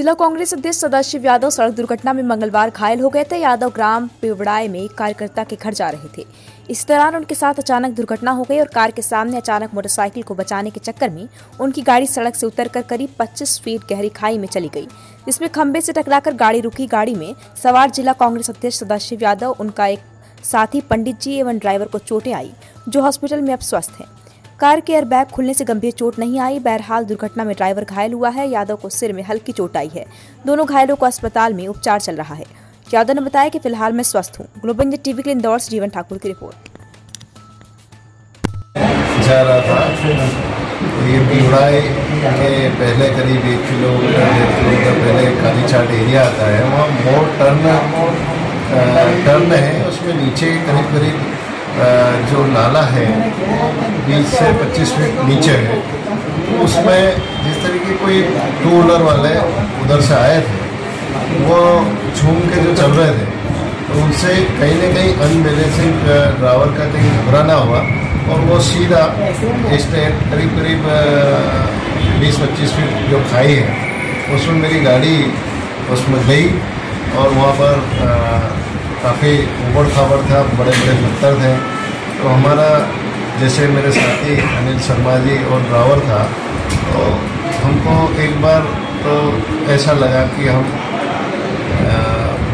जिला कांग्रेस अध्यक्ष सदाशिव यादव सड़क दुर्घटना में मंगलवार घायल हो गए थे। यादव ग्राम पिवड़ाए में कार्यकर्ता के घर जा रहे थे। इस दौरान उनके साथ अचानक दुर्घटना हो गई और कार के सामने अचानक मोटरसाइकिल को बचाने के चक्कर में उनकी गाड़ी सड़क से उतरकर करीब 25 फीट गहरी खाई में चली गई। जिसमें खंबे से टकराकर गाड़ी रुकी गाड़ी में सवार जिला कांग्रेस अध्यक्ष सदाशिव यादव, उनका एक साथी पंडित जी एवं ड्राइवर को चोटें आई, जो हॉस्पिटल में अब स्वस्थ हैं। कार के एयरबैग खुलने से गंभीर चोट नहीं आई। बहरहाल दुर्घटना में ड्राइवर घायल हुआ है। यादव को सिर में हल्की चोट आई है। दोनों घायलों को अस्पताल में उपचार चल रहा है। यादव ने बताया कि फ़िलहाल मैं स्वस्थ हूँ। ग्लोबल न्यूज़ टीवी के इंदौर से जीवन ठाकुर की रिपोर्ट। जा रहा था। ये बिगड़ाई के पहले करीब एक किलोमीटर डेढ़ किलोमीटर पहले कालीछाट एरिया आता है। वहाँ मोड़ टर्न टर्न है। उसमें नीचे करीब करीब जो नाला है 20 से 25 फीट नीचे है, उसमें जिस तरीके कोई टू व्हीलर वाले उधर से आए थे, वो झूम के जो चल रहे थे तो उनसे कहीं ना कहीं अनबैलेंसिंग ड्राइवर का कहीं घबराना हुआ और वो सीधा स्टेट करीब करीब बीस पच्चीस फीट जो खाई है, उसमें मेरी गाड़ी उसमें गई और वहाँ पर काफ़ी उबड़ खाबड़ था बड़े बड़े पत्थर थे। तो हमारा, जैसे मेरे साथी अनिल शर्मा जी और ड्राइवर था तो हमको एक बार तो ऐसा लगा कि हम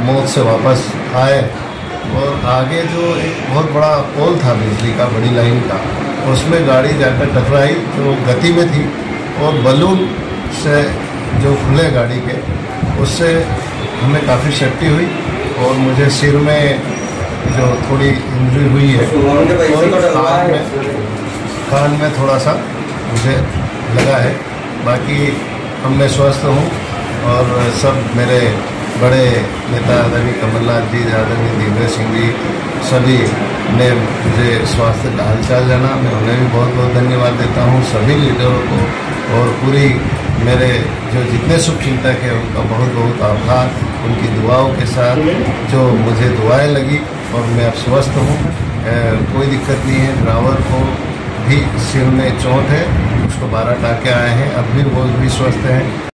मौत से वापस आए। और आगे जो एक बहुत बड़ा पोल था बिजली का, बड़ी लाइन का, उसमें गाड़ी जाकर टकराई तो गति में थी। और बलून से जो खुले गाड़ी के, उससे हमें काफ़ी सेफ्टी हुई। और मुझे सिर में जो थोड़ी इंजरी हुई है और कान में कान में थोड़ा सा मुझे लगा है। बाकी हम मैं स्वस्थ हूँ और सब मेरे बड़े नेता आदरणीय कमलनाथ जी आदरणीय दिग्विजय सिंह जी सभी ने मुझे स्वास्थ्य का हालचाल जाना। मैं उन्हें भी बहुत बहुत धन्यवाद देता हूँ सभी लीडरों को और पूरी मेरे जो जितने शुभचिंतक हैं उनका बहुत बहुत आभार। उनकी दुआओं के साथ जो मुझे दुआएँ लगी और मैं अब स्वस्थ हूँ। कोई दिक्कत नहीं है। ड्रावर को भी सिर में चोट है। उसको बारह टाके आए हैं। अब भी वो भी स्वस्थ हैं।